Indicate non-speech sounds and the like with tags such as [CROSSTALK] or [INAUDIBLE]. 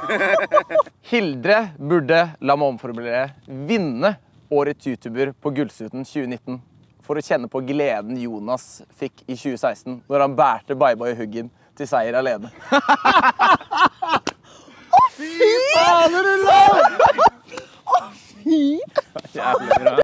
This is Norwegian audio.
[LAUGHS] Hildre burde, la meg omformulere, vinne Årets YouTuber på Gullsuten 2019 for å kjenne på gleden Jonas fikk i 2016 når han bærte bye-bye-huggen til seier alene. [LAUGHS] Å, fy fader, Ulla! Å, fy!